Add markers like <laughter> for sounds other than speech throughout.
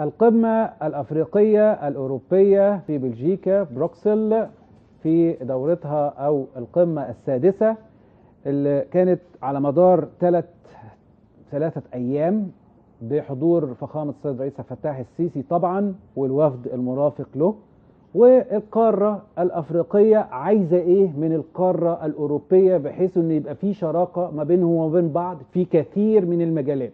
القمة الأفريقية الأوروبية في بلجيكا بروكسل في دورتها أو القمة السادسة اللي كانت على مدار ثلاث ثلاثة أيام بحضور فخامة السيد الرئيس الفتاح السيسي طبعا والوفد المرافق له. والقارة الأفريقية عايزة إيه من القارة الأوروبية بحيث إن يبقى في شراكة ما بينهم وما بين بعض في كثير من المجالات.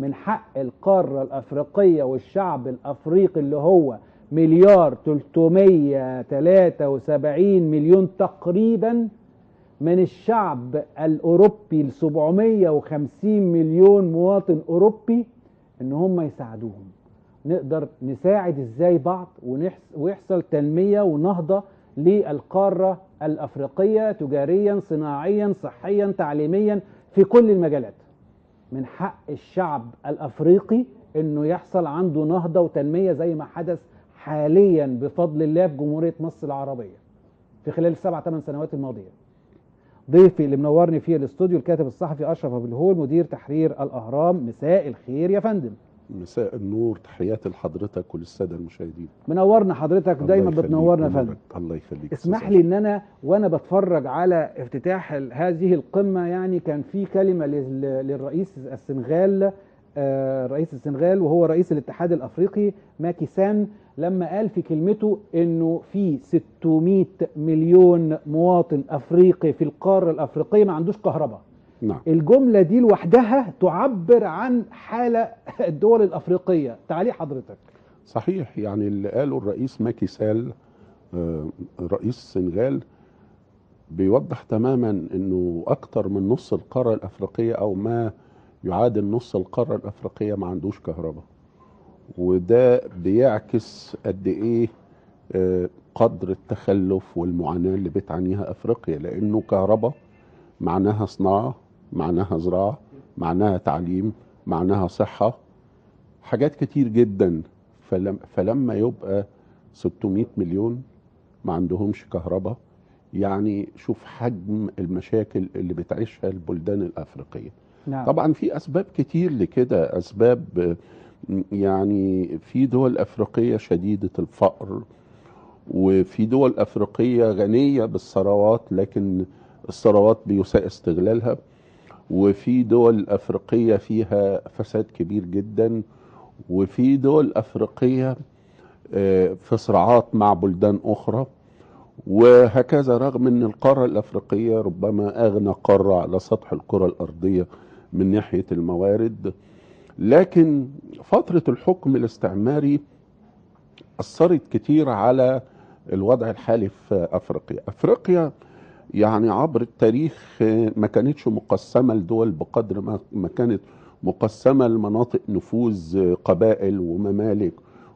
من حق القارة الأفريقية والشعب الأفريقي اللي هو مليار 373 مليون تقريبا من الشعب الأوروبي ل 750 مليون مواطن أوروبي إن هم يساعدوهم. نقدر نساعد إزاي بعض ويحصل تنمية ونهضة للقارة الأفريقية تجاريا صناعيا صحيا تعليميا في كل المجالات. من حق الشعب الأفريقي إنه يحصل عنده نهضة وتنمية زي ما حدث حاليا بفضل الله في جمهورية مصر العربية في خلال السبع ثمان سنوات الماضية. ضيفي اللي منورني في الاستوديو الكاتب الصحفي أشرف أبو الهول مدير تحرير الأهرام مساء الخير يا فندم. مساء النور تحياتي لحضرتك وللسادة المشاهدين. منورنا حضرتك دايما بتنورنا يا فندم. الله يخليك اسمح لي إن أنا وأنا بتفرج على افتتاح هذه القمة يعني كان في كلمة لل- للرئيس السنغال آه، رئيس السنغال وهو رئيس الاتحاد الأفريقي ماكي سان لما قال في كلمته إنه في 600 مليون مواطن أفريقي في القارة الأفريقية ما عندوش كهرباء. نعم. الجملة دي لوحدها تعبر عن حالة الدول الأفريقية. تعالي حضرتك. صحيح يعني اللي قاله الرئيس ماكي سال آه، رئيس السنغال بيوضح تماما إنه أكتر من نص القارة الأفريقية أو ما يعادل نص القارة الأفريقية ما عندوش كهرباء. وده بيعكس قد إيه آه، قدر التخلف والمعاناة اللي بتعانيها أفريقيا. لأنه كهرباء معناها صناعة معناها زراعة معناها تعليم معناها صحة حاجات كتير جدا. فلم فلما يبقى 600 مليون ما عندهمش كهرباء يعني شوف حجم المشاكل اللي بتعيشها البلدان الأفريقية. نعم. طبعا في أسباب كتير لكده. أسباب يعني في دول أفريقية شديدة الفقر وفي دول أفريقية غنية بالثروات لكن الثروات بيساء استغلالها. وفي دول أفريقية فيها فساد كبير جدا وفي دول أفريقية آه، في صراعات مع بلدان أخرى وهكذا رغم إن القارة الأفريقية ربما أغنى قارة على سطح الكرة الأرضية من ناحية الموارد لكن فترة الحكم الاستعماري أثرت كتير على الوضع الحالي في أفريقيا. أفريقيا يعني عبر التاريخ ما كانتش مقسمة لدول بقدر ما كانت مقسمة لمناطق نفوذ قبائل وممالك.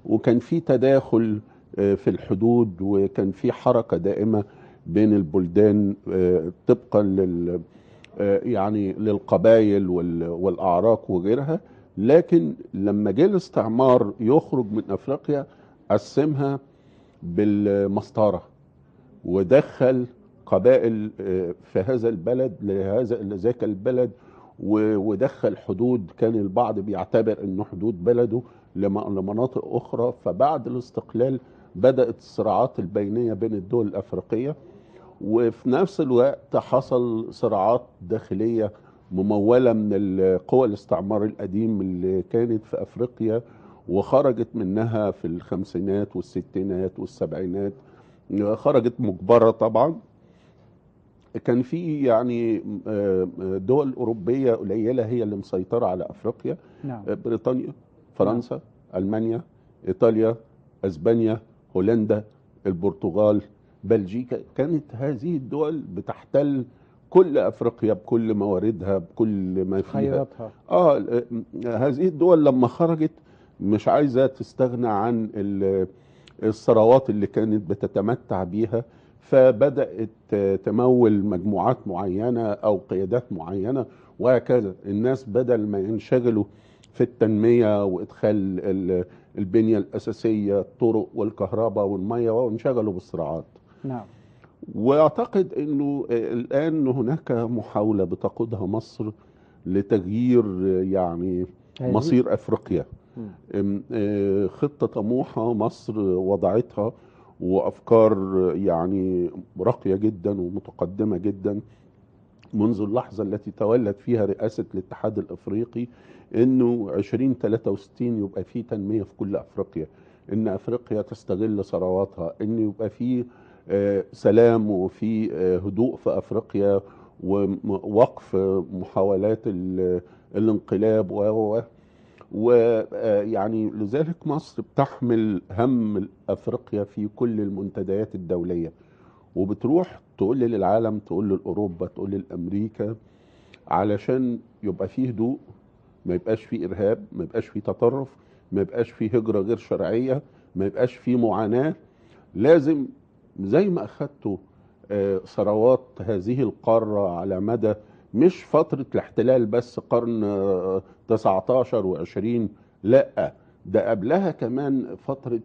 وكان في تداخل آه، في الحدود وكان في حركة دائمة بين البلدان آه، طبقا لل آه، يعني للقبائل وال- والأعراق وغيرها. لكن لما جه الاستعمار يخرج من أفريقيا قسمها بالمسطرة ودخل قبائل آه، في هذا البلد لهذا لذاك البلد ودخل حدود كان البعض بيعتبر إنه حدود بلده لم- لمناطق أخرى. فبعد الاستقلال بدأت الصراعات البينية بين الدول الأفريقية وفي نفس الوقت حصل صراعات داخلية ممولة من القوى الاستعمار القديم اللي كانت في أفريقيا وخرجت منها في الخمسينات والستينات والسبعينات خرجت مجبرة طبعا كان في يعني آه، دول أوروبية قليلة هي اللي مسيطرة على أفريقيا نعم. بريطانيا فرنسا ألمانيا إيطاليا أسبانيا هولندا البرتغال بلجيكا. كانت هذه الدول بتحتل كل أفريقيا بكل مواردها بكل ما فيها. خيراتها آه هذه الدول لما خرجت مش عايزة تستغنى عن ال- الثروات اللي كانت بتتمتع بيها. فبدأت تمول مجموعات معينة أو قيادات معينة وهكذا. الناس بدل ما ينشغلوا في التنمية وإدخال ال- البنية الأساسية الطرق والكهرباء والمية وانشغلوا بالصراعات. نعم. وأعتقد إنه الآن هناك محاولة بتقودها مصر لتغيير يعني مصير أفريقيا. آه، خطة طموحة مصر وضعتها وأفكار يعني راقية جدا ومتقدمة جدا منذ اللحظة التي تولت فيها رئاسة الاتحاد الأفريقي أنه 2063 يبقى فيه تنمية في كل أفريقيا. أن أفريقيا تستغل ثرواتها أن يبقى فيه آه، سلام وفي آه، هدوء في أفريقيا ووقف محاولات ال- الانقلاب و ويعني لذلك مصر بتحمل هم أفريقيا في كل المنتديات الدولية. وبتروح تقول للعالم تقول لأوروبا تقول لأمريكا علشان يبقى فيه هدوء ما يبقاش فيه إرهاب ما يبقاش فيه تطرف ما يبقاش فيه هجرة غير شرعية ما يبقاش فيه معاناة. لازم زي ما أخدتوا آه، ثروات هذه القارة على مدى مش فترة الاحتلال بس قرن آه، 19 و20 لا ده قبلها كمان فترة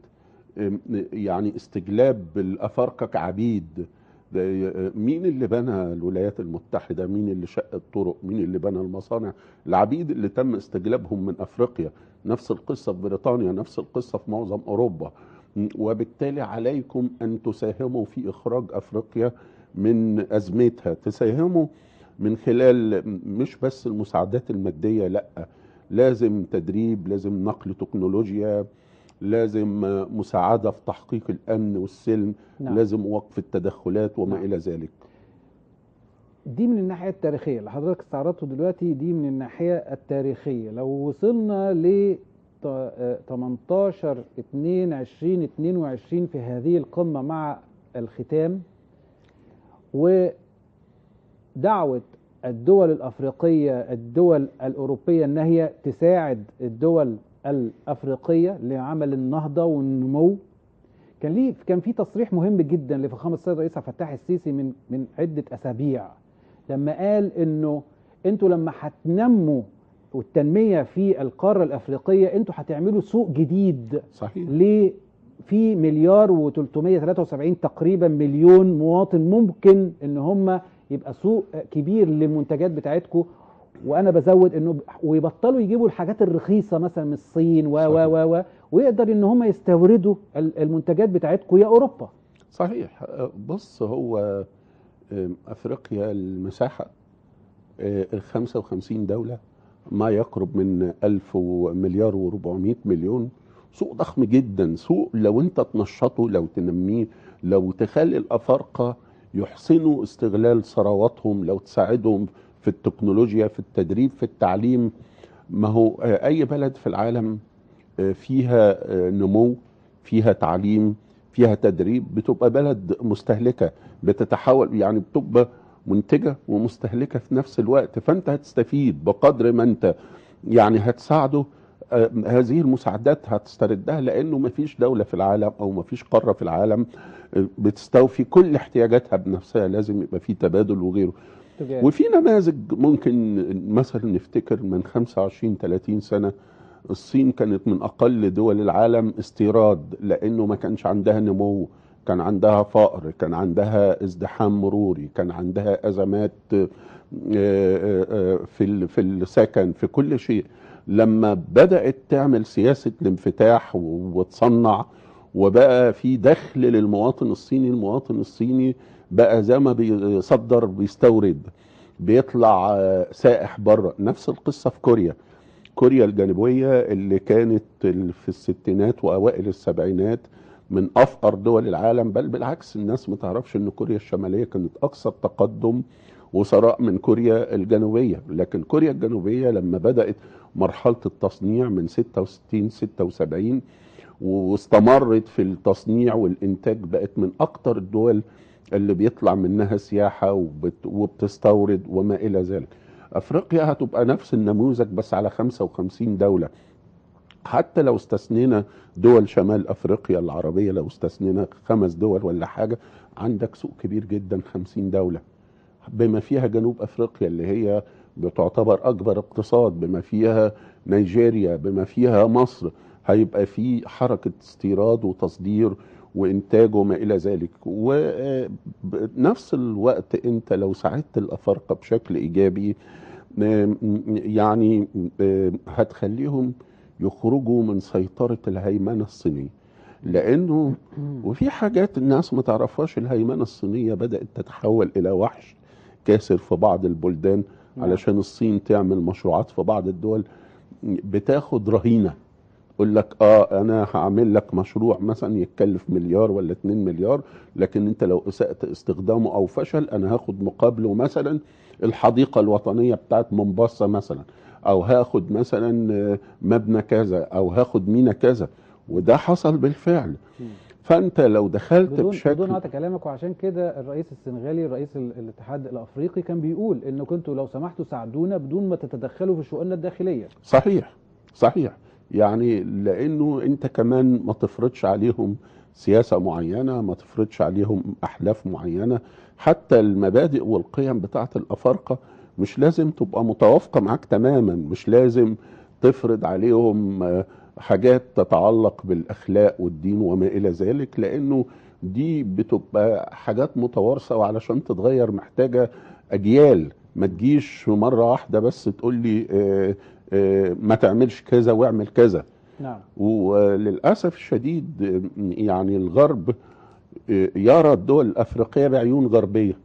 آم، يعني استجلاب الأفارقة كعبيد. ي- مين اللي بنى الولايات المتحدة؟ مين اللي شق الطرق؟ مين اللي بنى المصانع؟ العبيد اللي تم استجلابهم من أفريقيا. نفس القصة في بريطانيا نفس القصة في معظم أوروبا. م، وبالتالي عليكم أن تساهموا في إخراج أفريقيا من أزمتها. تساهموا من خلال مش بس المساعدات المادية لأ لازم تدريب لازم نقل تكنولوجيا لازم مساعدة في تحقيق الأمن والسلم نعم. لازم وقف التدخلات وما نعم. إلى ذلك دي من الناحية التاريخية اللي حضرتك استعرضته دلوقتي دي من الناحية التاريخية لو وصلنا ل ت- آه، 18 2 20 22 في هذه القمة مع الختام ودعوة الدول الأفريقية الدول الأوروبية أن هي تساعد الدول الأفريقية لعمل النهضة والنمو. كان ليه كان في تصريح مهم جدا لفخامة السيد الرئيس عبد الفتاح السيسي من من عدة أسابيع لما قال إنه أنتوا لما هتنموا والتنميه في القارة الأفريقية أنتوا هتعملوا سوق جديد. صحيح. ل في مليار و373 تقريبا مليون مواطن ممكن إن هم يبقى سوق كبير للمنتجات بتاعتكم وأنا بزود إنه ويبطلوا يجيبوا الحاجات الرخيصة مثلا من الصين و و و و ويقدر إن هم يستوردوا ال- المنتجات بتاعتكم يا أوروبا. صحيح. بص هو أفريقيا المساحة آه، ال 55 دولة ما يقرب من 1000 مليار و400 مليون. سوق ضخم جدا. سوق لو أنت تنشطه لو تنميه لو تخلي الأفارقة يحسنوا استغلال ثرواتهم لو تساعدهم في التكنولوجيا في التدريب في التعليم. ما هو آه، أي بلد في العالم آه، فيها آه، نمو فيها تعليم فيها تدريب بتبقى بلد مستهلكة بتتحول يعني بتبقى منتجة ومستهلكة في نفس الوقت. فأنت هتستفيد بقدر ما أنت يعني هتساعده. هذه المساعدات هتستردها لأنه ما فيش دولة في العالم أو ما فيش قارة في العالم بتستوفي كل احتياجاتها بنفسها لازم يبقى في تبادل وغيره تجاري. وفي نماذج ممكن مثلا نفتكر من 25 30 سنة الصين كانت من أقل دول العالم استيراد لأنه ما كانش عندها نمو كان عندها فقر كان عندها ازدحام مروري كان عندها أزمات آه، آه، آه، في في السكن في كل شيء لما بدأت تعمل سياسة الانفتاح وتصنع وبقى في دخل للمواطن الصيني المواطن الصيني بقى زي ما بيصدر بيستورد بيطلع آه، سائح بره. نفس القصة في كوريا. كوريا الجنوبية اللي كانت في الستينات وأوائل السبعينات من أفقر دول العالم بل بالعكس الناس ما تعرفش إن كوريا الشمالية كانت أكثر تقدم وثراء من كوريا الجنوبية. لكن كوريا الجنوبية لما بدأت مرحلة التصنيع من 66 76 واستمرت في التصنيع والإنتاج بقت من أكتر الدول اللي بيطلع منها سياحة وبت وبتستورد وما إلى ذلك. أفريقيا هتبقى نفس النموذج بس على 55 دولة. حتى لو استثنينا دول شمال أفريقيا العربية لو استثنينا خمس دول ولا حاجة عندك سوق كبير جدا 50 دولة. بما فيها جنوب أفريقيا اللي هي بتعتبر أكبر اقتصاد بما فيها نيجيريا بما فيها مصر هيبقى في حركة استيراد وتصدير وانتاج وما إلى ذلك. ونفس الوقت أنت لو ساعدت الأفارقة بشكل إيجابي آم، يعني آم، هتخليهم يخرجوا من سيطرة الهيمنة الصينية. لأنه وفي حاجات الناس ما تعرفهاش الهيمنة الصينية بدأت تتحول إلى وحش كاسر في بعض البلدان نعم. علشان الصين تعمل مشروعات في بعض الدول بتاخد رهينة. يقول لك آه أنا هعمل لك مشروع مثلا يتكلف مليار ولا 2 مليار لكن أنت لو أسأت استخدامه أو فشل أنا هاخد مقابله مثلا الحديقة الوطنية بتاعت مومباسا مثلا أو هاخد مثلا آه، مبنى كذا أو هاخد مينا كذا. وده حصل بالفعل. فأنت لو دخلت بدون بشكل بدون قطع كلامك وعشان كده الرئيس السنغالي رئيس ال- الاتحاد الأفريقي كان بيقول انه كنتوا لو سمحتوا ساعدونا بدون ما تتدخلوا في شؤوننا الداخلية. صحيح صحيح. يعني لأنه أنت كمان ما تفرضش عليهم سياسة معينة ما تفرضش عليهم أحلاف معينة. حتى المبادئ والقيم بتاعت الأفارقة مش لازم تبقى متوافقة معاك تماما. مش لازم تفرض عليهم آه، حاجات تتعلق بالأخلاق والدين وما إلى ذلك لأنه دي بتبقى حاجات متوارثة وعلشان تتغير محتاجة أجيال. ما تجيش مرة واحدة بس تقول لي آه، ما تعملش كذا واعمل كذا نعم وللأسف الشديد آه، يعني الغرب آه، يرى الدول الأفريقية بعيون غربية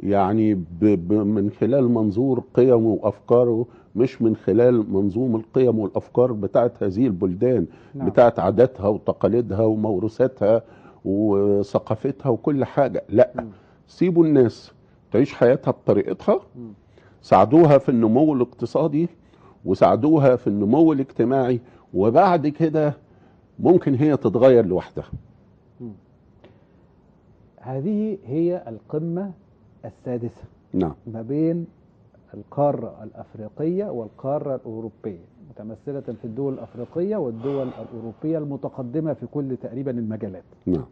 يعني ب ب من خلال منظور قيمه وأفكاره مش من خلال منظوم القيم والأفكار بتاعت هذه البلدان نعم. بتاعت عاداتها وتقاليدها وموروثاتها وثقافتها وكل حاجة لا مم. سيبوا الناس تعيش حياتها بطريقتها مم. ساعدوها في النمو الاقتصادي وساعدوها في النمو الاجتماعي وبعد كده ممكن هي تتغير لوحدها. هذه هي القمة السادسة نعم. ما بين القارة الأفريقية والقارة الأوروبية متمثلة في الدول الأفريقية والدول الأوروبية المتقدمة في كل تقريبا المجالات. نعم.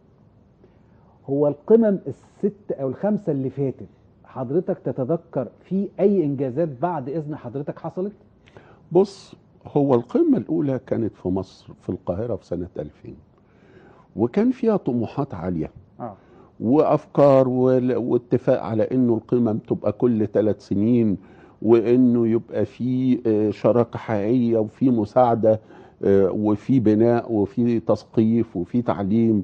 هو القمم الست أو الخمسة اللي فاتت حضرتك تتذكر في أي إنجازات بعد إذن حضرتك حصلت؟ بص هو القمة الأولى كانت في مصر في القاهرة في سنة 2000 وكان فيها طموحات عالية. وأفكار وال- واتفاق على إنه القمم تبقى كل ثلاث سنين وإنه يبقى في آه، شراكة حقيقية وفي مساعدة آه، وفي بناء وفي تثقيف وفي تعليم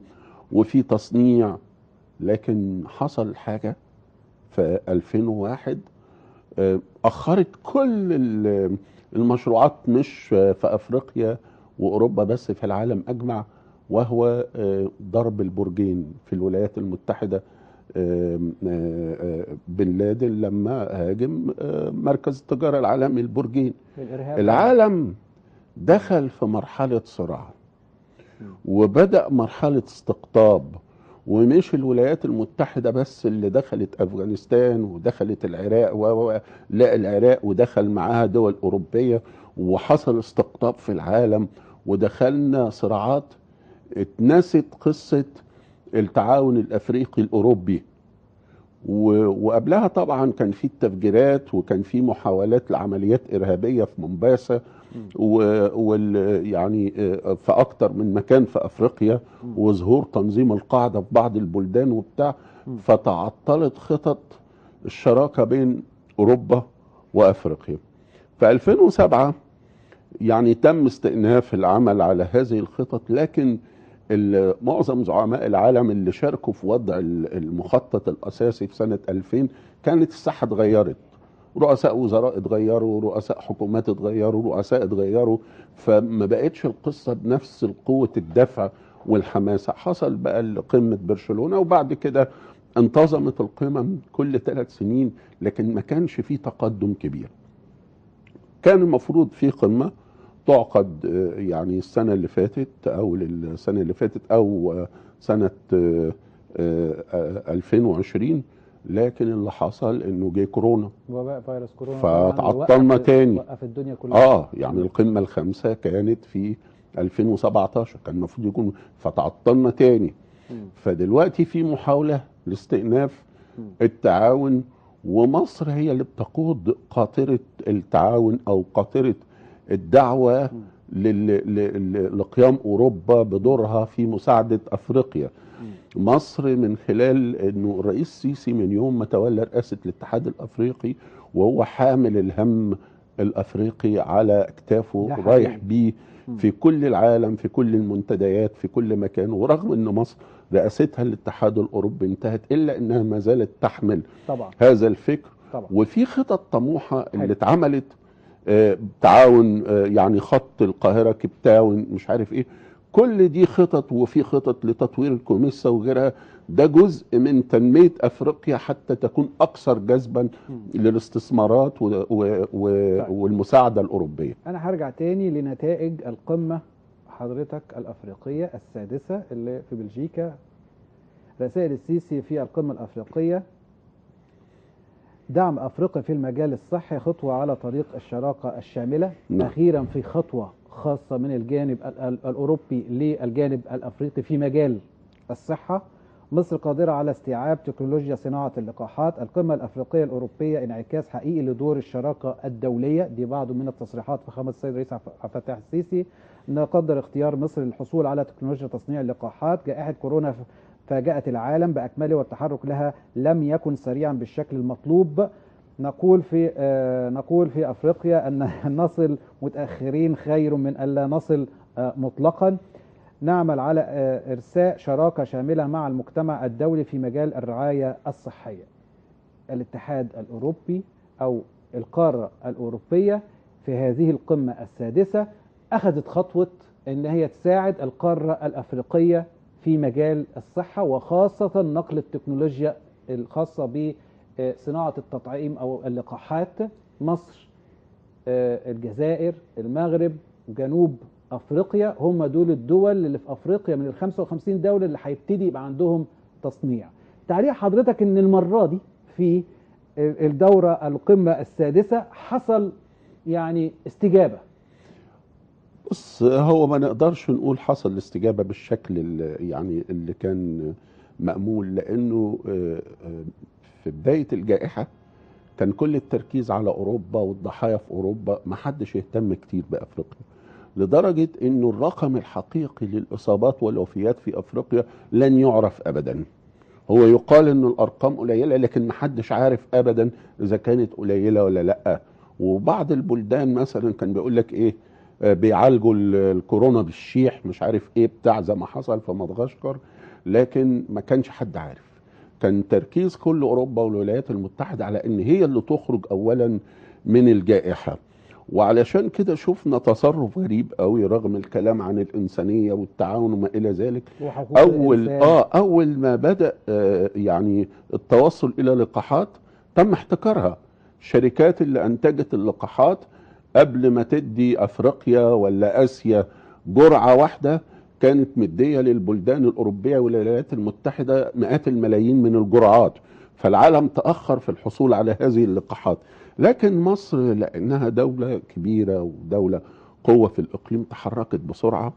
وفي تصنيع. لكن حصل حاجة في 2001 آه، أخرت كل المشروعات مش في أفريقيا وأوروبا بس في العالم أجمع وهو آه، ضرب البرجين في الولايات المتحدة آم، آه، آه، بن لادن لما هاجم مركز التجارة العالمي البرجين. العالم دخل في مرحلة صراع وبدأ مرحلة استقطاب ومش الولايات المتحدة بس اللي دخلت أفغانستان ودخلت العراق و لا العراق ودخل معاها دول أوروبية وحصل استقطاب في العالم ودخلنا صراعات اتنست قصة التعاون الأفريقي الأوروبي. وقبلها طبعا كان في التفجيرات وكان في محاولات لعمليات إرهابية في مومباسا وال يعني في أكتر من مكان في أفريقيا وظهور تنظيم القاعدة في بعض البلدان وبتاع. فتعطلت خطط الشراكة بين أوروبا وأفريقيا. في 2007 يعني تم استئناف العمل على هذه الخطط لكن معظم زعماء العالم اللي شاركوا في وضع ال- المخطط الأساسي في سنة 2000 كانت الساحة اتغيرت. رؤساء وزراء اتغيروا رؤساء حكومات اتغيروا رؤساء اتغيروا. فما بقتش القصة بنفس قوة الدفع والحماسة. حصل بقى قمة برشلونة وبعد كده انتظمت القمم كل ثلاث سنين لكن ما كانش فيه تقدم كبير. كان المفروض في قمة تعقد آه، يعني السنة اللي فاتت أو السنة اللي فاتت أو آه، سنة آه، آه، 2020 لكن اللي حصل إنه جه كورونا وباء فيروس كورونا فتعطلنا تاني. وقف الدنيا كلها آه يعني القمة الخامسة كانت في 2017 كان المفروض يكون فتعطلنا تاني. فدلوقتي في محاولة لاستئناف. التعاون ومصر هي اللي بتقود قاطرة التعاون أو قاطرة ل- لقيام أوروبا بدورها في مساعدة أفريقيا مم. مصر من خلال أنه الرئيس السيسي من يوم ما تولى رئاسة الاتحاد الأفريقي وهو حامل الهم الأفريقي على أكتافه. رايح بيه. في كل العالم في كل المنتديات في كل مكان ورغم إن مصر رئاستها الاتحاد الأوروبي انتهت إلا إنها ما زالت تحمل طبعا هذا الفكر طبعا وفي خطط طموحة. اللي اتعملت تعاون آه، يعني خط القاهرة كيب تاون مش عارف إيه. كل دي خطط وفي خطط لتطوير الكوميسا وغيرها. ده جزء من تنمية أفريقيا حتى تكون أكثر جذبا. للاستثمارات و و و طيب. والمساعدة الأوروبية. أنا هرجع تاني لنتائج القمة حضرتك الأفريقية السادسة اللي في بلجيكا. رسائل السيسي في القمة الأفريقية. دعم أفريقيا في المجال الصحي خطوة على طريق الشراكة الشاملة نعم. أخيرا في خطوة خاصة من الجانب ال- ال- الأوروبي للجانب الأفريقي في مجال الصحة. مصر قادرة على استيعاب تكنولوجيا صناعة اللقاحات. القمة الأفريقية الأوروبية انعكاس حقيقي لدور الشراكة الدولية دي بعض من التصريحات فخامة السيد الرئيس عبد الفتاح السيسي نقدر اختيار مصر للحصول على تكنولوجيا تصنيع اللقاحات. جائحة كورونا فاجأت العالم بأكمله والتحرك لها لم يكن سريعا بالشكل المطلوب نقول في آه نقول في أفريقيا أن <laughs> نصل متأخرين خير من الا نصل آه مطلقا نعمل على آه إرساء شراكة شاملة مع المجتمع الدولي في مجال الرعاية الصحية. الاتحاد الأوروبي أو القارة الأوروبية في هذه القمة السادسة أخذت خطوة إن هي تساعد القارة الأفريقية في مجال الصحة وخاصة نقل التكنولوجيا الخاصة ب صناعة التطعيم أو اللقاحات. مصر آه، الجزائر المغرب جنوب أفريقيا هم دول الدول اللي في أفريقيا من ال 55 دولة اللي هيبتدي يبقى عندهم تصنيع. تعليق حضرتك إن المرة دي في الدورة القمة السادسة حصل يعني استجابة. بص هو ما نقدرش نقول حصل الاستجابه بالشكل اللي يعني اللي كان مأمول لأنه آه، آه، في بداية الجائحة كان كل التركيز على أوروبا والضحايا في أوروبا ما حدش يهتم كتير بأفريقيا لدرجة إنه الرقم الحقيقي للإصابات والوفيات في أفريقيا لن يعرف ابدا. هو يقال ان الأرقام قليلة لكن ما حدش عارف ابدا إذا كانت قليلة ولا لأ. وبعض البلدان مثلا كان بيقول لك آه، بيعالجوا ال- الكورونا بالشيح مش عارف إيه بتاع زي ما حصل في مدغشقر لكن ما كانش حد عارف. كان تركيز كل أوروبا والولايات المتحدة على إن هي اللي تخرج اولا من الجائحة. وعلشان كده شفنا تصرف غريب قوي رغم الكلام عن الإنسانية والتعاون وما إلى ذلك. أول الإنسان. آه أول ما بدأ آه يعني التوصل إلى لقاحات تم احتكارها. الشركات اللي أنتجت اللقاحات قبل ما تدي أفريقيا ولا آسيا جرعة واحدة كانت مدية للبلدان الأوروبية والولايات المتحدة مئات الملايين من الجرعات. فالعالم تأخر في الحصول على هذه اللقاحات. لكن مصر لأنها دولة كبيرة ودولة قوة في الإقليم تحركت بسرعة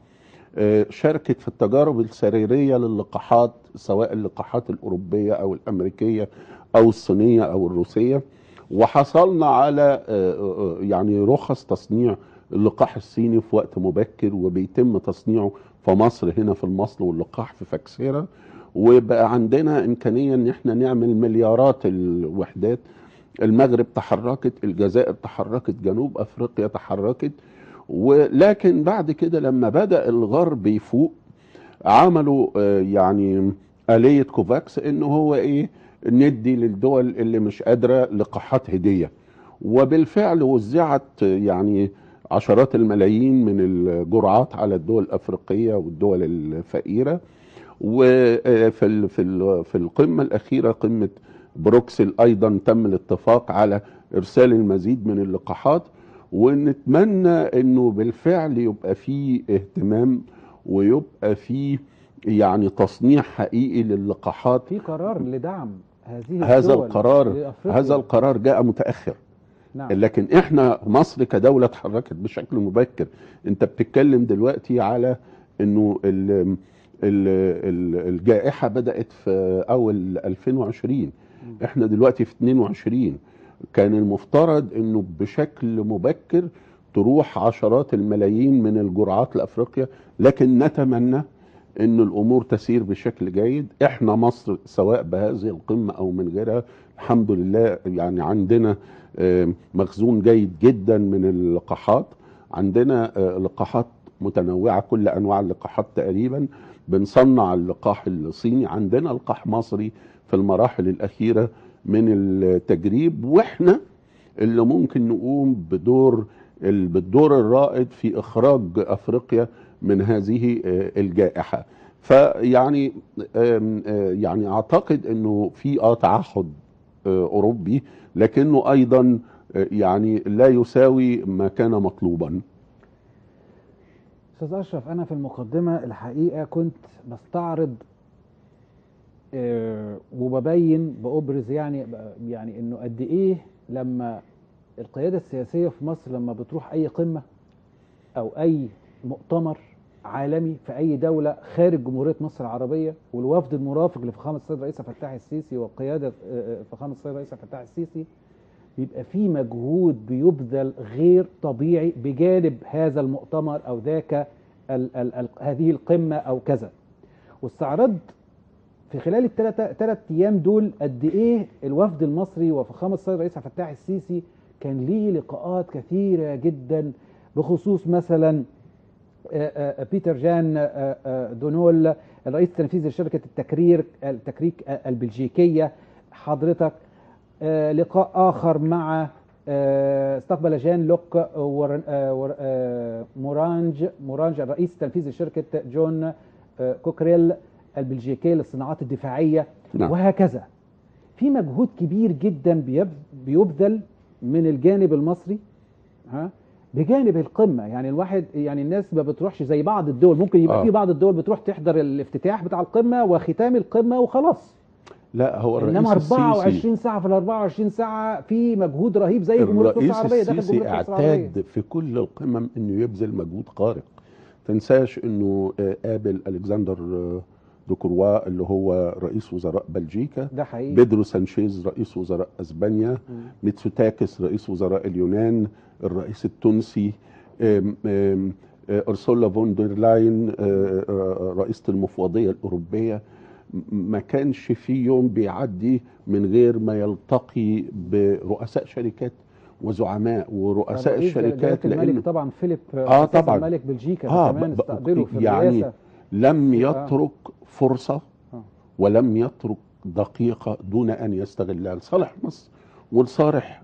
آه، شاركت في التجارب السريرية للقاحات سواء اللقاحات الأوروبية أو الأمريكية أو الصينية أو الروسية. وحصلنا على آه، آه، يعني رخص تصنيع اللقاح الصيني في وقت مبكر وبيتم تصنيعه في مصر هنا في المصل واللقاح في فاكسيرا. وبقى عندنا إمكانية إن إحنا نعمل مليارات الوحدات. المغرب تحركت الجزائر تحركت جنوب أفريقيا تحركت. ولكن بعد كده لما بدأ الغرب يفوق عملوا آه، يعني آلية كوفاكس انه هو إيه؟ ندي للدول اللي مش قادرة لقاحات هدية. وبالفعل وزعت يعني عشرات الملايين من الجرعات على الدول الأفريقية والدول الفقيرة. وفي في ال- في القمة الأخيرة قمة بروكسل أيضا تم الاتفاق على إرسال المزيد من اللقاحات. ونتمنى إنه بالفعل يبقى فيه اهتمام ويبقى فيه يعني تصنيع حقيقي للقاحات. في قرار لدعم هذه هذا القرار. هذا القرار جاء متأخر. نعم. لكن إحنا مصر كدولة اتحركت بشكل مبكر. أنت بتتكلم دلوقتي على إنه ال ال ال الجائحة بدأت في أول 2020 إحنا دلوقتي في 22 كان المفترض إنه بشكل مبكر تروح عشرات الملايين من الجرعات لأفريقيا لكن نتمنى إن الأمور تسير بشكل جيد. إحنا مصر سواء بهذه القمة أو من غيرها الحمد لله يعني عندنا آه، مخزون جيد جدا من اللقاحات. عندنا آه، لقاحات متنوعة كل أنواع اللقاحات تقريبا. بنصنع اللقاح الصيني. عندنا لقاح مصري في المراحل الأخيرة من التجريب. وإحنا اللي ممكن نقوم بدور ال- بالدور الرائد في إخراج أفريقيا من هذه آه، الجائحة. فيعني آه، يعني أعتقد إنه في آه تعهد آه، أوروبي لكنه أيضا يعني لا يساوي ما كان مطلوبا. أستاذ أشرف أنا في المقدمة الحقيقة كنت بستعرض وببين بأبرز يعني يعني إنه قد إيه لما القيادة السياسية في مصر لما بتروح أي قمة أو أي مؤتمر عالمي في أي دولة خارج جمهورية مصر العربية والوفد المرافق لفخامة السيد الرئيس الفتاح السيسي وقيادة آه، آه، فخامة السيد الرئيس الفتاح السيسي بيبقى في مجهود بيبذل غير طبيعي بجانب هذا المؤتمر أو ذاك ال ال ال هذه القمة أو كذا. واستعرضت في خلال الثلاث ثلاث أيام دول قد إيه الوفد المصري وفخامة السيد الرئيس الفتاح السيسي كان ليه لقاءات كثيرة جدا بخصوص مثلا بيتر جان آه، آه، دونول الرئيس التنفيذي لشركه التكرير التكريك آه، البلجيكية حضرتك. آه، لقاء آخر مع آه، استقبل جان لوك ور- آه، ور- آه، مورانج مورانج الرئيس التنفيذي لشركة جون آه، كوكريل البلجيكية للصناعات الدفاعية. نعم. وهكذا. في مجهود كبير جدا بيب- بيبذل من الجانب المصري ها بجانب القمة يعني الواحد يعني الناس ما بتروحش زي بعض الدول ممكن يبقى آه. في بعض الدول بتروح تحضر الافتتاح بتاع القمة وختام القمة وخلاص. لا هو الرئيس إنما السيسي 24 ساعة في ال 24 ساعة في مجهود رهيب زي جمهوريه مصر الرئيس العربية داخل السيسي اعتاد في كل القمم إنه يبذل مجهود خارق. تنساش إنه آه، قابل ألكسندر آه، دوكروا اللي هو رئيس وزراء بلجيكا ده حقيقي بيدرو سانشيز رئيس وزراء أسبانيا. ميتسوتاكيس رئيس وزراء اليونان الرئيس التونسي آم، آم، آه، أرسولا فون دير لاين آه، آه، رئيسة المفوضية الأوروبية م- ما كانش في يوم بيعدي من غير ما يلتقي برؤساء شركات وزعماء ورؤساء الشركات الملك لأن طبعا فيليب آه، رئيس طبعاً. الملك بلجيكا آه، كمان استقبله في يعني الرئاسة لم آه. يترك فرصة آه. ولم يترك دقيقة دون أن يستغلها لصالح مصر ولصالح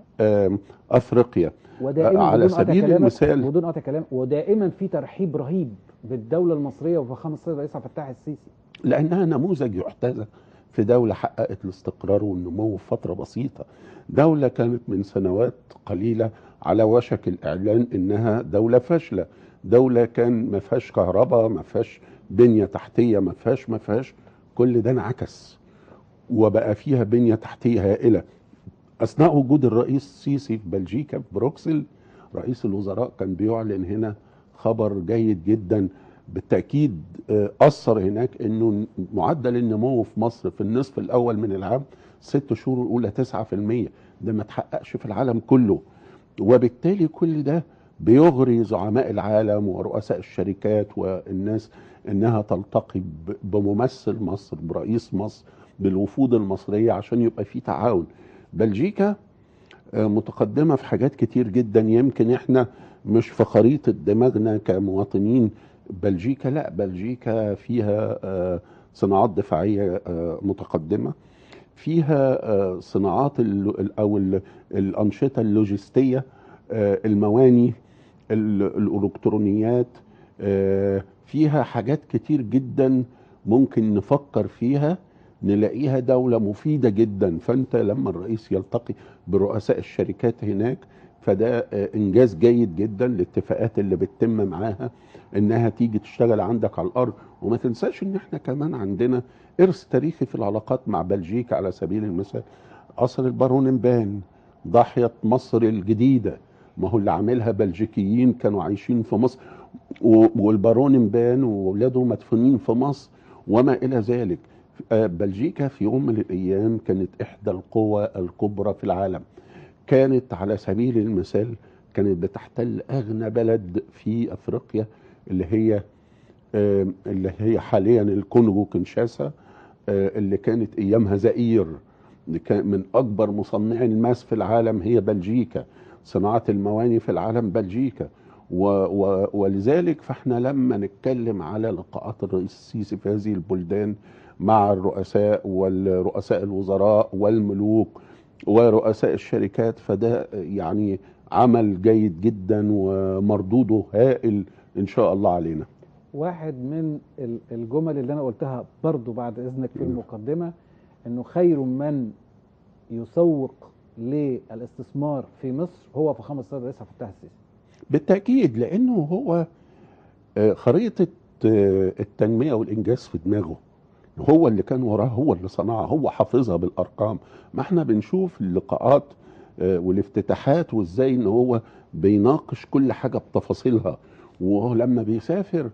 أفريقيا ودائما على بدون قطع سبيل المثال- بدون قطع كلام ودائما في ترحيب رهيب بالدولة المصرية وفخامه السيد الرئيس عبد الفتاح السيسي لأنها نموذج يحتذى في دولة حققت الاستقرار والنمو في فترة بسيطة دولة كانت من سنوات قليلة على وشك الإعلان إنها دولة فاشلة دولة كان ما فيهاش كهرباء ما فيهاش بنية تحتية ما فيهاش ما فيهاش. كل ده انعكس. وبقى فيها بنية تحتية هائلة. أثناء وجود الرئيس السيسي في بلجيكا في بروكسل رئيس الوزراء كان بيعلن هنا خبر جيد جدا. بالتأكيد آه، أثر هناك أنه معدل النمو في مصر في النصف الأول من العام ست شهور الأولى 9% ده ما تحققش في العالم كله. وبالتالي كل ده بيغري زعماء العالم ورؤساء الشركات والناس. إنها تلتقي بممثل مصر برئيس مصر بالوفود المصرية عشان يبقى في تعاون. بلجيكا آه، متقدمة في حاجات كتير جدا. يمكن إحنا مش في خريطة دماغنا كمواطنين بلجيكا لا بلجيكا فيها آه، صناعات دفاعية آه، متقدمة. فيها صناعات أو ال- الأنشطة اللوجستية المواني ال- الإلكترونيات فيها حاجات كتير جدا ممكن نفكر فيها نلاقيها دولة مفيدة جدا. فأنت لما الرئيس يلتقي برؤساء الشركات هناك فده إنجاز جيد جدا الاتفاقات اللي بتتم معاها إنها تيجي تشتغل عندك على الأرض. وما تنساش إن إحنا كمان عندنا إرث تاريخي في العلاقات مع بلجيكا على سبيل المثال. قصر الباروننبان ضاحية مصر الجديدة. ما هو اللي عاملها بلجيكيين كانوا عايشين في مصر. و- والباروننبان وولاده مدفونين في مصر وما إلى ذلك. آه، بلجيكا في يوم من الأيام كانت إحدى القوى الكبرى في العالم. كانت على سبيل المثال كانت بتحتل أغنى بلد في أفريقيا اللي هي آه، اللي هي حاليا الكونغو كنشاسا آه، اللي كانت أيامها زئير. من أكبر مصنعي الماس في العالم هي بلجيكا. صناعة المواني في العالم بلجيكا. و و ولذلك فاحنا لما نتكلم على لقاءات الرئيس السيسي في هذه البلدان مع الرؤساء والرؤساء الوزراء والملوك ورؤساء الشركات فده يعني عمل جيد جدا ومردوده هائل إن شاء الله علينا واحد من ال- الجمل اللي أنا قلتها برضو بعد إذنك في. المقدمة إنه خير من يسوق للإستثمار في مصر هو فخامة السيد الرئيس عبد الفتاح السيسي بالتأكيد لأنه هو آه، خريطة آه، التنمية والإنجاز في دماغه. هو اللي كان وراه هو اللي صنعها هو حافظها بالأرقام. ما إحنا بنشوف اللقاءات آه، والافتتاحات وإزاي إن هو بيناقش كل حاجة بتفاصيلها. ولما بيسافر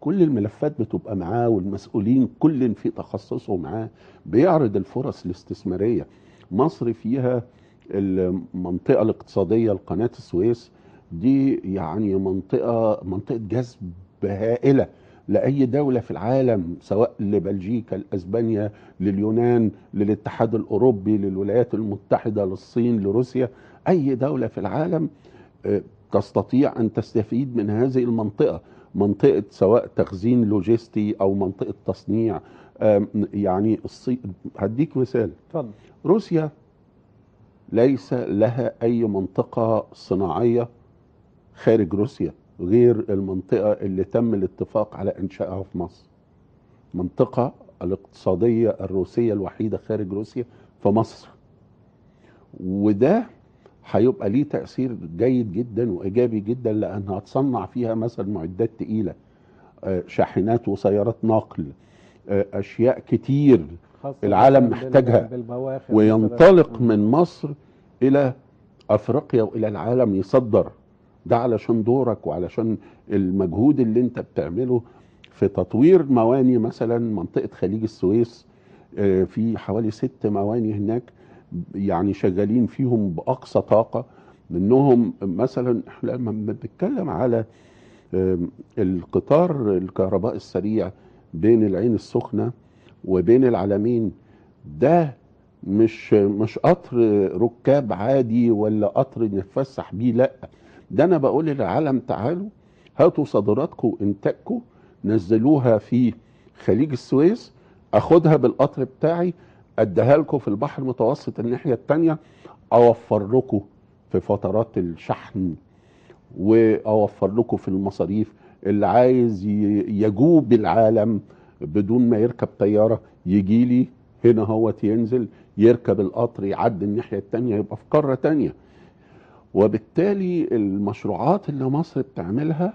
كل الملفات بتبقى معاه والمسؤولين كل في تخصصه معاه. بيعرض الفرص الاستثمارية. مصر فيها المنطقة الاقتصادية لقناة السويس دي يعني منطقة منطقة جذب هائلة لأي دولة في العالم سواء لبلجيكا لأسبانيا لليونان للاتحاد الأوروبي للولايات المتحدة للصين لروسيا. أي دولة في العالم آه، تستطيع أن تستفيد من هذه المنطقة. منطقة سواء تخزين لوجستي أو منطقة تصنيع يعني الصين هديك مثال. اتفضل. روسيا ليس لها أي منطقة صناعية خارج روسيا غير المنطقة اللي تم الاتفاق على إنشائها في مصر. منطقة الاقتصادية الروسية الوحيدة خارج روسيا في مصر. وده هيبقى ليه تأثير جيد جدا وإيجابي جدا لانها هتصنع فيها مثلا معدات تقيلة آه، شاحنات وسيارات نقل آه، أشياء كتير العالم محتاجها. وينطلق. من مصر إلى أفريقيا وإلى العالم يصدر ده علشان دورك وعلشان المجهود اللي أنت بتعمله في تطوير مواني مثلا منطقة خليج السويس آه، في حوالي ست مواني هناك يعني شغالين فيهم بأقصى طاقة منهم مثلا إحنا لما بنتكلم على القطار الكهرباء السريع بين العين السخنة وبين العلمين ده مش مش قطر ركاب عادي ولا قطر نتفسح بيه لا. ده أنا بقول للعالم تعالوا هاتوا صادراتكم وإنتاجكم نزلوها في خليج السويس أخدها بالقطر بتاعي أديها لكم في البحر المتوسط الناحية التانية أوفر لكم في فترات الشحن وأوفر لكم في المصاريف اللي عايز يجوب العالم. بدون ما يركب طيارة يجي لي هنا هوت ينزل يركب القطر يعدي الناحية التانية يبقى في قارة تانية. وبالتالي المشروعات اللي مصر بتعملها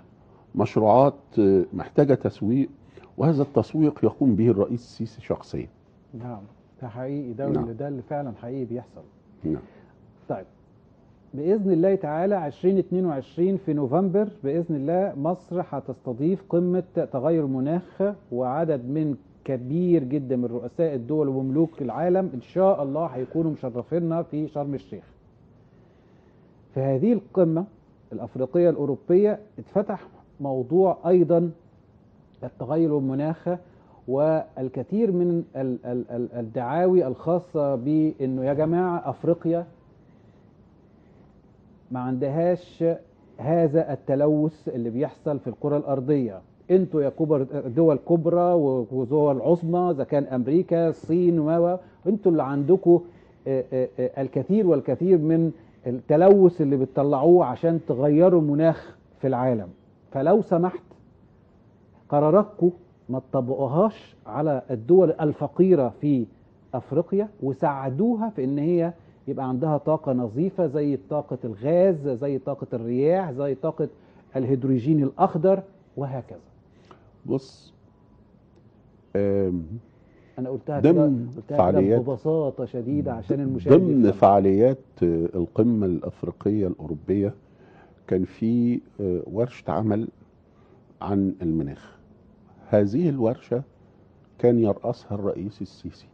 مشروعات محتاجة تسويق وهذا التسويق يقوم به الرئيس السيسي شخصيا. نعم ده حقيقي ده نعم. ده اللي فعلا حقيقي بيحصل. نعم. طيب بإذن الله تعالى 2022 في نوفمبر بإذن الله مصر هتستضيف قمة تغير المناخ وعدد من كبير جدا من رؤساء الدول وملوك العالم إن شاء الله هيكونوا مشرفينا في شرم الشيخ. في هذه القمة الأفريقية الأوروبية اتفتح موضوع أيضا التغير المناخ والكثير من ال- ال- ال- الدعاوي الخاصة بإنه يا جماعة أفريقيا ما عندهاش هذا التلوث اللي بيحصل في الكرة الأرضية. أنتوا يا كبر دول كبرى ودول عظمى إذا كان أمريكا الصين و أنتوا اللي عندكم الكثير والكثير من التلوث اللي بتطلعوه عشان تغيروا المناخ في العالم. فلو سمحت قراراتكم ما تطبقوهاش على الدول الفقيرة في أفريقيا وساعدوها في إن هي يبقى عندها طاقة نظيفة زي طاقة الغاز زي طاقة الرياح زي طاقة الهيدروجين الأخضر وهكذا. بص أنا قلتها ضمن فعاليات ببساطة شديدة عشان المشاهد ضمن. فعاليات آه، القمة الأفريقية الأوروبية كان في آه، ورشة عمل عن المناخ. هذه الورشة كان يرأسها الرئيس السيسي.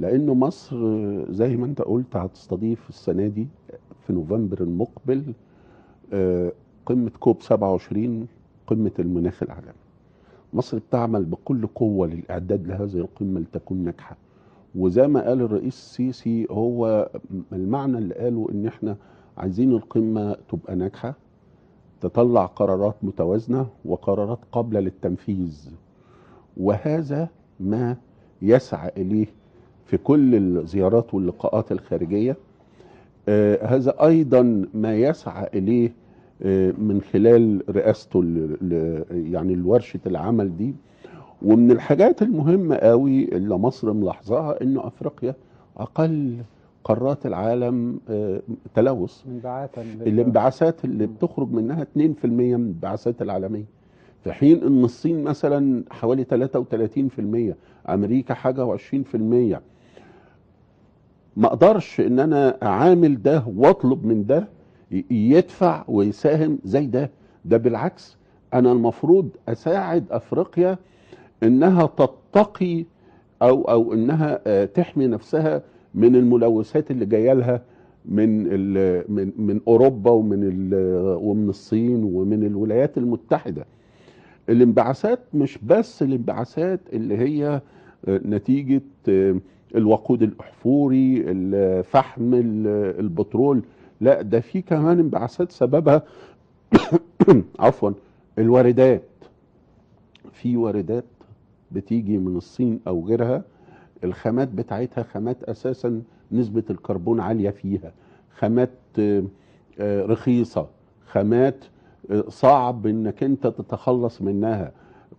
لأنه مصر زي ما أنت قلت هتستضيف السنة دي في نوفمبر المقبل آه، قمة كوب 27 قمة المناخ العالمي مصر بتعمل بكل قوة للإعداد لهذه القمة لتكون ناجحة. وزي ما قال الرئيس السيسي هو المعنى اللي قاله إن إحنا عايزين القمة تبقى ناجحة تطلع قرارات متوازنة وقرارات قابلة للتنفيذ. وهذا ما يسعى إليه في كل الزيارات واللقاءات الخارجية. آه هذا أيضا ما يسعى إليه آه من خلال رئاسته يعني لورشة العمل دي. ومن الحاجات المهمة قوي اللي مصر ملاحظاها إنه أفريقيا أقل قارات العالم آه تلوث. الانبعاثات اللي بتخرج منها 2% من الانبعاثات العالمية. في حين إن الصين مثلا حوالي 33% أمريكا حاجة و20% ما أقدرش إن أنا أعامل ده وأطلب من ده يدفع ويساهم زي ده. ده بالعكس أنا المفروض أساعد أفريقيا إنها تتقي أو أو إنها آه، تحمي نفسها من الملوثات اللي جاية لها من من من أوروبا ومن ومن الصين ومن الولايات المتحدة. الانبعاثات مش بس الانبعاثات اللي هي آه، نتيجة آه، الوقود الأحفوري الفحم ال- البترول. لا ده في كمان انبعاثات سببها <coughs> عفوا الواردات. في واردات بتيجي من الصين أو غيرها الخامات بتاعتها خامات أساسا نسبة الكربون عالية فيها. خامات آه، رخيصة. خامات صعب إنك أنت تتخلص منها.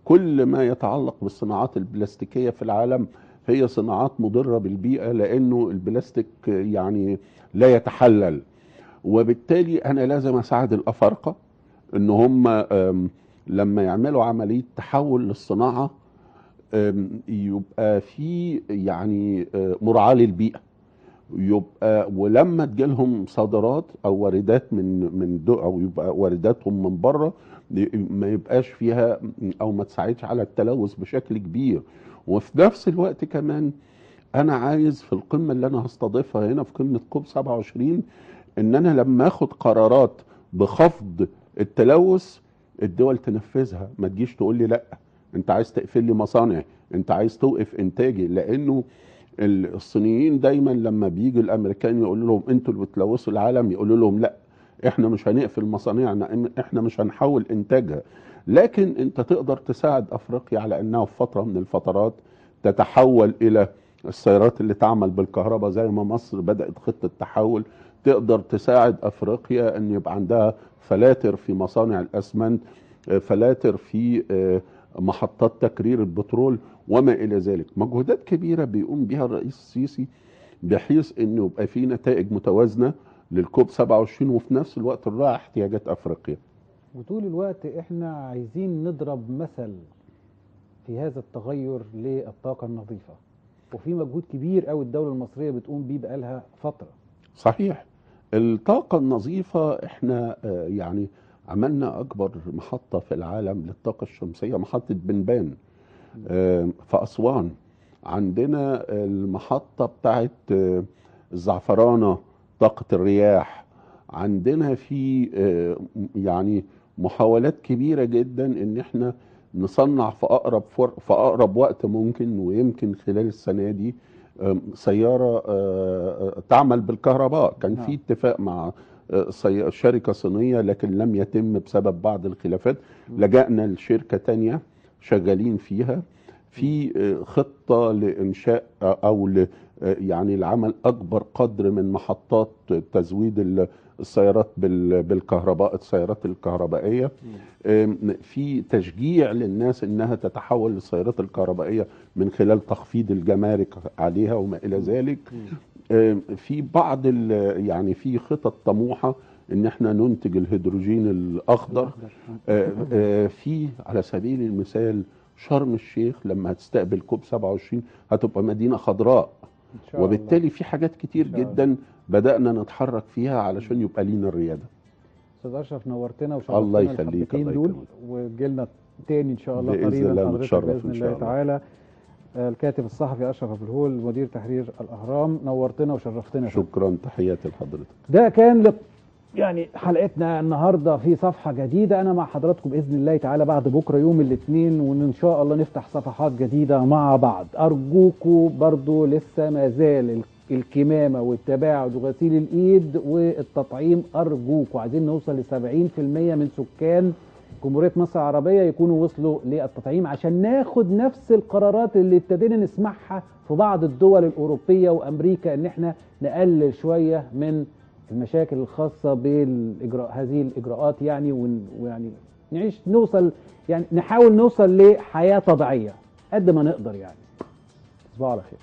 كل ما يتعلق بالصناعات البلاستيكية في العالم هي صناعات مضرة بالبيئة لأنه البلاستيك يعني لا يتحلل. وبالتالي أنا لازم أساعد الأفارقة إن هم لما يعملوا عملية تحول للصناعة يبقى في يعني آه، مراعاة للبيئة. يبقى ولما تجيلهم صادرات أو واردات من من أو يبقى وارداتهم من بره ما يبقاش فيها أو ما تساعدش على التلوث بشكل كبير. وفي نفس الوقت كمان أنا عايز في القمة اللي أنا هستضيفها هنا في قمة كوب 27 إن أنا لما آخد قرارات بخفض التلوث الدول تنفذها. ما تجيش تقول لي لأ أنت عايز تقفل لي مصانع أنت عايز توقف إنتاجي لأنه الصينيين دايما لما بيجي الأمريكان يقولوا لهم أنتوا اللي بتلوثوا العالم يقولوا لهم لا إحنا مش هنقفل مصانعنا إحنا مش هنحول إنتاجها. لكن أنت تقدر تساعد أفريقيا على إنها في فترة من الفترات تتحول إلى السيارات اللي تعمل بالكهرباء زي ما مصر بدأت خطة تحول. تقدر تساعد أفريقيا إن يبقى عندها فلاتر في مصانع الأسمنت فلاتر في آه، محطات تكرير البترول. وما إلى ذلك. مجهودات كبيرة بيقوم بها الرئيس السيسي بحيث إنه يبقى في نتائج متوازنة للكوب 27 وفي نفس الوقت نراعي احتياجات أفريقيا. وطول الوقت إحنا عايزين نضرب مثل في هذا التغير للطاقة النظيفة. وفي مجهود كبير قوي الدولة المصرية بتقوم بيه بقالها فترة. صحيح. الطاقة النظيفة إحنا آه، يعني عملنا أكبر محطة في العالم للطاقة الشمسية محطة بنبان. في أسوان. عندنا المحطة بتاعت الزعفرانة طاقة الرياح. عندنا في يعني محاولات كبيرة جدا إن إحنا نصنع في أقرب فر- في أقرب وقت ممكن ويمكن خلال السنة دي سيارة تعمل بالكهرباء. كان نعم. في اتفاق مع شركة صينية لكن لم يتم بسبب بعض الخلافات. لجأنا لشركة تانية. شغالين فيها في آه، خطة لإنشاء آه، أو ل آه، يعني لعمل أكبر قدر من محطات تزويد ال- السيارات بال- بالكهرباء السيارات الكهربائية. في تشجيع للناس إنها تتحول للسيارات الكهربائية من خلال تخفيض الجمارك عليها وما إلى ذلك. في بعض يعني في خطط طموحة إن إحنا ننتج الهيدروجين الأخضر آه، آه، في على سبيل المثال شرم الشيخ لما هتستقبل كوب 27 هتبقى مدينة خضراء شاء الله. وبالتالي في حاجات كتير. جدا بدأنا نتحرك فيها علشان يبقى لينا الريادة أستاذ أشرف نورتنا وشرفتنا الله يخليك، الله دول. وجيلنا تاني إن شاء الله قريبا الله نتشرف بإذن إن الله شاء الله. تعالى آه، الكاتب الصحفي أشرف أبو الهول مدير تحرير الأهرام نورتنا وشرفتنا. شكرا تحياتي لحضرتك ده كان يعني حلقتنا النهارده في صفحة جديدة. أنا مع حضراتكم بإذن الله تعالى بعد بكرة يوم الاثنين وإن شاء الله نفتح صفحات جديدة مع بعض. أرجوكم برضو لسه ما زال ال- الكمامة والتباعد وغسيل الإيد والتطعيم. أرجوكم عايزين نوصل ل 70% من سكان جمهورية مصر العربية يكونوا وصلوا للتطعيم عشان ناخد نفس القرارات اللي ابتدينا نسمعها في بعض الدول الأوروبية وأمريكا إن إحنا نقلل شوية من المشاكل الخاصة بالإجراء هذه الإجراءات يعني ويعني نعيش نوصل يعني نحاول نوصل لحياة طبيعية قد ما نقدر يعني. تصبحوا على خير.